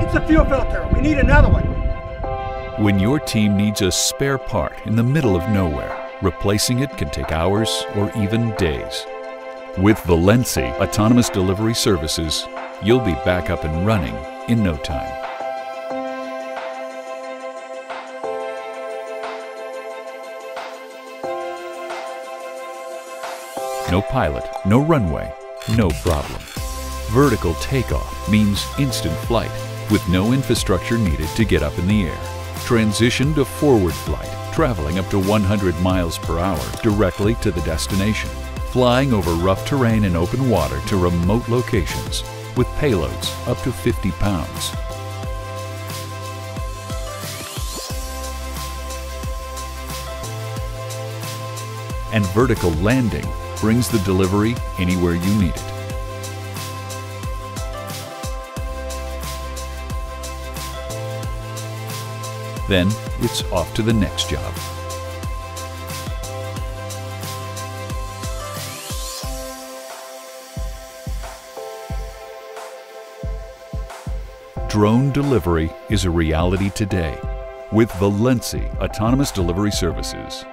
It's a fuel filter. We need another one. When your team needs a spare part in the middle of nowhere, replacing it can take hours or even days. With Volans-i Autonomous Delivery Services, you'll be back up and running in no time. No pilot, no runway, no problem. Vertical takeoff means instant flight with no infrastructure needed to get up in the air. Transition to forward flight, traveling up to 100 miles per hour directly to the destination. Flying over rough terrain and open water to remote locations with payloads up to 50 pounds. And vertical landing brings the delivery anywhere you need it. Then it's off to the next job. Drone delivery is a reality today with Volans-i Autonomous Delivery Services.